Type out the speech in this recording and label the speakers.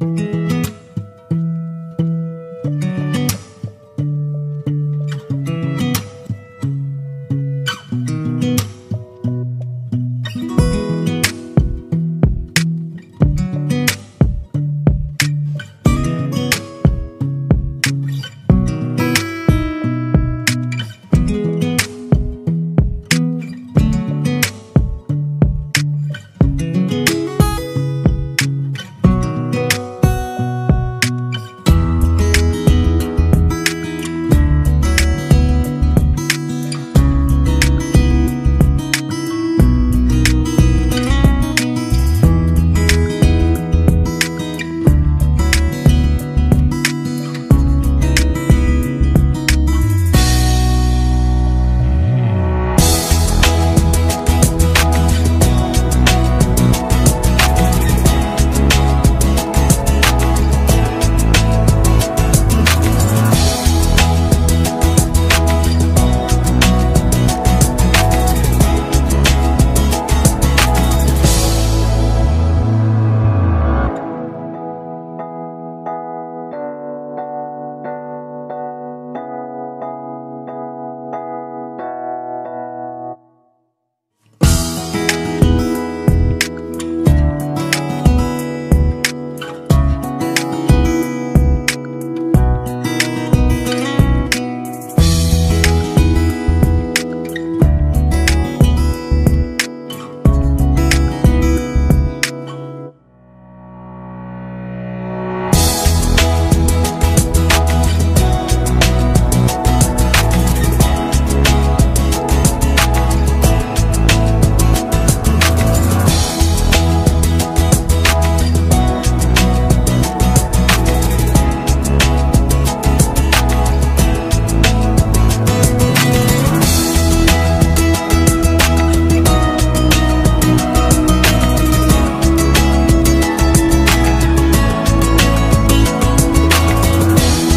Speaker 1: Bye.